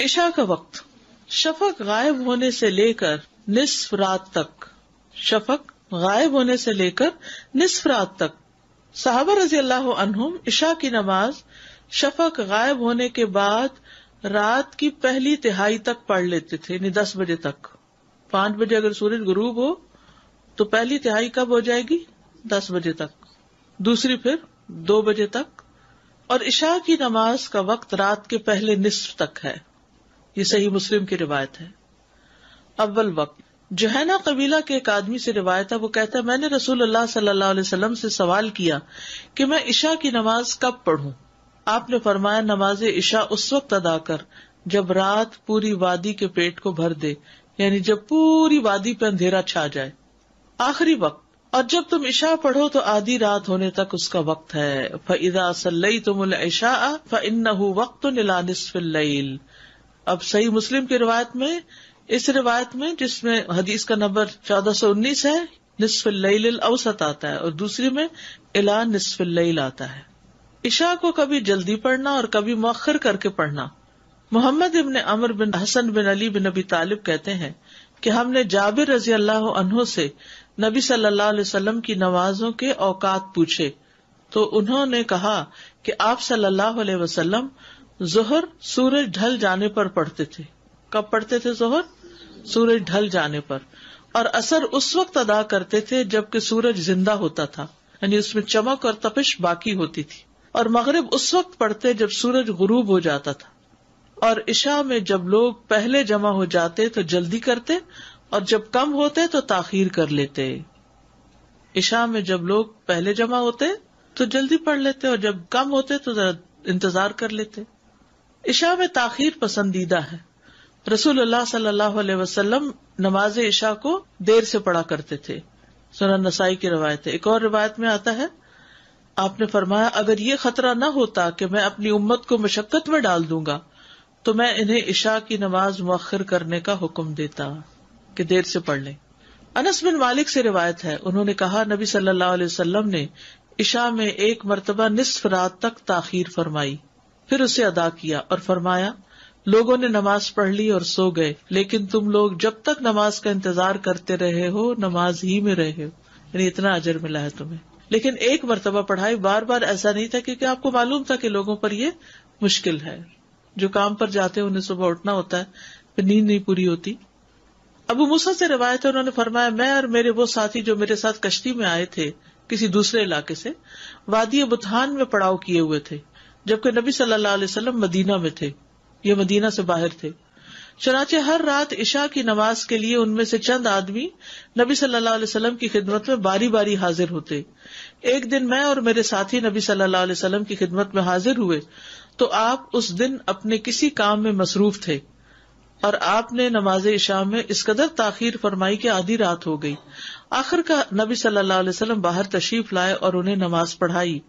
इशा का वक्त। शफक गायब होने से लेकर निसफ रात तक। शफक गायब होने से लेकर निसफ रात तक। साहबा रज़ी अल्लाह अनहुम इशा की नमाज़ शफक गायब होने के बाद रात की पहली तिहाई तक पढ़ लेते थे, यानी दस बजे तक। पाँच बजे अगर सूरज गुरूब हो तो पहली तिहाई कब हो जाएगी? दस बजे तक। दूसरी फिर दो बजे तक। और इशा की नमाज़ का वक्त रात के पहले निस्फ तक है। ये सही मुस्लिम की रिवायत है। अव्वल वक्त जहना कबीला के एक आदमी से रिवायत है, वो कहता है, मैंने रसूल अल्लाह सल्लल्लाहु अलैहि वसल्लम से सवाल किया कि मैं इशा की नमाज़ कब पढ़ूं? आपने फरमाया, नमाज़ इशा उस वक्त अदा कर, जब रात पूरी वादी के पेट को भर दे, यानी जब पूरी वादी पे अंधेरा छा जाए। आखिरी वक्त, और जब तुम इशा पढ़ो तो आधी रात होने तक उसका वक्त है। फ़िदा सल्लई तुम इशा फ़िन वक्त निलानिसफिल अब सही मुस्लिम की रिवायत में, इस रिवायत में, जिसमें हदीस का नंबर चौदह सौ उन्नीस है, निसफिल अवसत आता है, और दूसरी में, इला निसफिल आता है। इशा को कभी जल्दी पढ़ना और कभी मौखर करके पढ़ना। मोहम्मद इबन अमर बिन हसन बिन अली बिन नबी तालिब कहते हैं कि हमने जाबिर रज़ी अल्लाह अनहो से नबी सल्लल्लाहु की नमाजों के औकात पूछे तो उन्होंने कहा कि आप सल्लल्लाहु अलैहि जोहर सूरज ढल जाने पर पढ़ते थे। कब पढ़ते थे जोहर? सूरज ढल जाने पर। और असर उस वक्त अदा करते थे जबकि सूरज ज़िंदा होता था। यानी उसमें चमक और तपिश बाकी होती थी। और मगरब उस वक्त पढ़ते जब सूरज गुरूब हो जाता था। और इशा में जब लोग पहले जमा हो जाते तो जल्दी करते और जब कम होते तो ताखीर कर लेते। इशा में जब लोग पहले जमा होते तो जल्दी पढ़ लेते और जब कम होते तो जरा इंतज़ार कर लेते। इशा में ताखीर पसंदीदा है। रसूलुल्लाह सल्लल्लाहु अलैहि वसल्लम नमाज़ इशा को देर से पढ़ा करते थे। सुना नसाई की रवायत है। एक और रिवायत में आता है, आपने फरमाया, अगर ये खतरा न होता कि मैं अपनी उम्मत को मशक्कत में डाल दूँगा तो मैं इन्हें इशा की नमाज़ मुखर करने का हुक्म देता, कि देर से पढ़ लें। अनस बिन मालिक से रिवायत है। उन्होंने कहा, नबी सल्लल्लाहु अलैहि वसल्लम ने इशा में एक मरतबा निसफ रात तक ताखीर फरमाई। फिर उसे अदा किया और फरमाया, लोगों ने नमाज़ पढ़ ली और सो गए, लेकिन तुम लोग जब तक नमाज़ का इंतज़ार करते रहे हो, नमाज़ ही में रहे हो। यानी इतना अजर मिला है तुम्हें। लेकिन एक मरतबा पढ़ाई बार बार ऐसा नहीं था क्योंकि आपको मालूम था कि लोगों पर ये मुश्किल है। जो काम पर जाते उन्हें सुबह उठना होता है नींद नहीं पूरी होती। अबू मूसा से रिवायत है, उन्होंने फरमाया, मैं और मेरे वो साथी जो मेरे साथ कश्ती में आए थे, किसी दूसरे इलाके से, वादी बुधान में पड़ाव किए हुए थे। जबकि नबी सल्लल्लाहु अलैहि वसल्लम मदीना में थे। ये मदीना से बाहर थे। चनाचे हर रात इशा की नमाज़ के लिए उनमें से चंद आदमी नबी सल्लल्लाहु अलैहि वसल्लम की खिदमत में बारी बारी हाजिर होते। एक दिन मैं और मेरे साथी नबी सल्लल्लाहु अलैहि वसल्लम की खिदमत में हाजिर हुए तो आप उस दिन अपने किसी काम में मसरूफ थे और आपने नमाज़ इशा में इस कदर ताखीर फरमाई कि आधी रात हो गई। आखिर का नबी सल्लल्लाहु अलैहि वसल्लम बाहर तशरीफ़ लाए और उन्हें नमाज़ पढ़ाई।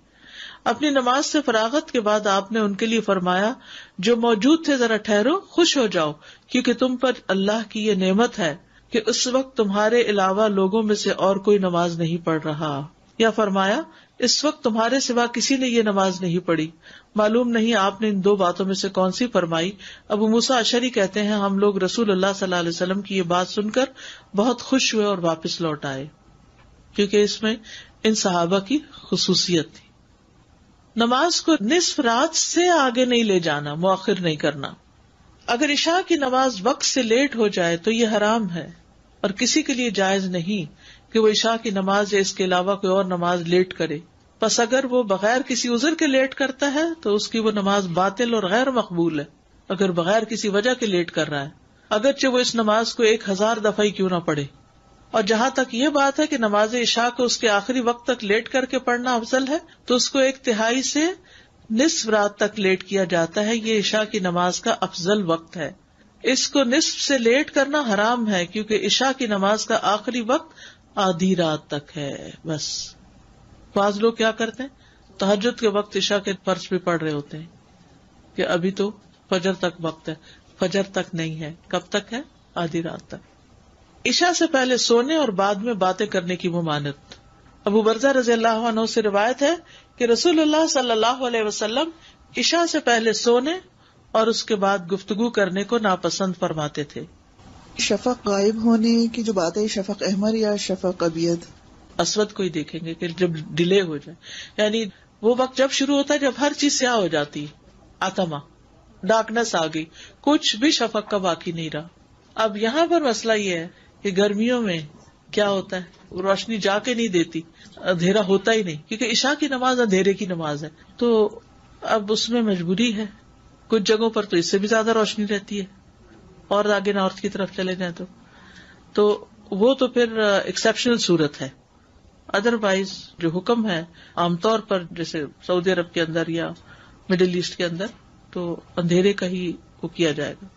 अपनी नमाज़ से फरागत के बाद आपने उनके लिए फरमाया, जो मौजूद थे जरा ठहरो, खुश हो जाओ, क्योंकि तुम पर अल्लाह की ये नेमत है कि उस वक्त तुम्हारे अलावा लोगों में से और कोई नमाज़ नहीं पढ़ रहा। या फरमाया, इस वक्त तुम्हारे सिवा किसी ने ये नमाज़ नहीं पढ़ी। मालूम नहीं आपने इन दो बातों में से कौन सी फरमाई। अबू मूसा अशरी कहते हैं, हम लोग रसूल अल्लाह सल्लल्लाहु अलैहि वसल्लम की ये बात सुनकर बहुत खुश हुए और वापस लौट आए, क्योंकि इसमें इन सहाबा की खसूसियत थी। नमाज़ को निसफ रात से आगे नहीं ले जाना, मुआखिर नहीं करना। अगर इशा की नमाज़ वक्त से लेट हो जाए तो ये हराम है, और किसी के लिए जायज़ नहीं कि वो इशा की नमाज़ या इसके अलावा कोई और नमाज़ लेट करे। बस अगर वो बगैर किसी उजर के लेट करता है तो उसकी वो नमाज़ बातिल और गैर मकबूल है, अगर बगैर किसी वजह के लेट कर रहा है। अगरचे वो इस नमाज़ को एक हज़ार दफ़ा ही क्यों ना पढ़े। और जहाँ तक ये बात है कि नमाज़ इशा को उसके आखिरी वक्त तक लेट करके पढ़ना अफजल है तो उसको एक तिहाई से निसफ रात तक लेट किया जाता है। ये इशा की नमाज़ का अफजल वक्त है। इसको निसफ से लेट करना हराम है, क्योंकि इशा की नमाज़ का आखिरी वक्त आधी रात तक है। बस। बाज लोग क्या करते हैं? तहजद के वक्त ईशा के फ़र्ज़ भी पढ़ रहे होते हैं कि अभी तो फजर तक वक्त है। फजर तक नहीं है। कब तक है? आधी रात तक। ईशा से पहले सोने और बाद में बातें करने की ममानत। अबू बरजा रज़ी अल्लाह से रिवायत है कि रसूलुल्लाह सल्लल्लाहु अलैहि वसल्लम ईशा से पहले सोने और उसके बाद गुफ्तगु करने को नापसंद फरमाते थे। शफक गायब होने की जो बात है शफक अहमर या शफक अबियद? असवद को ही देखेंगे कि जब डिले हो जाए। यानी वो वक्त जब शुरू होता है जब हर चीज़ स्याह हो जाती। है आतमा डार्कनेस आ गई। कुछ भी शफक का बाकी नहीं रहा। अब यहाँ पर मसला ये है कि गर्मियों में क्या होता है? रोशनी जाके नहीं देती, अंधेरा होता ही नहीं, क्योंकि ईशा की नमाज़ अंधेरे की नमाज़ है। तो अब उसमें मजबूरी है। कुछ जगहों पर तो इससे भी ज़्यादा रोशनी रहती है। और आगे नॉर्थ की तरफ़ चले जाए तो। तो वो तो फिर एक्सेप्शनल सूरत है। अदरवाइज़ जो हुक्म है, आमतौर पर जैसे सऊदी अरब के अंदर या मिडिल ईस्ट के अंदर तो अंधेरे का ही वो किया जाएगा।